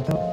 without